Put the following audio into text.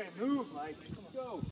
Hey, move, Mike. Come on. Go.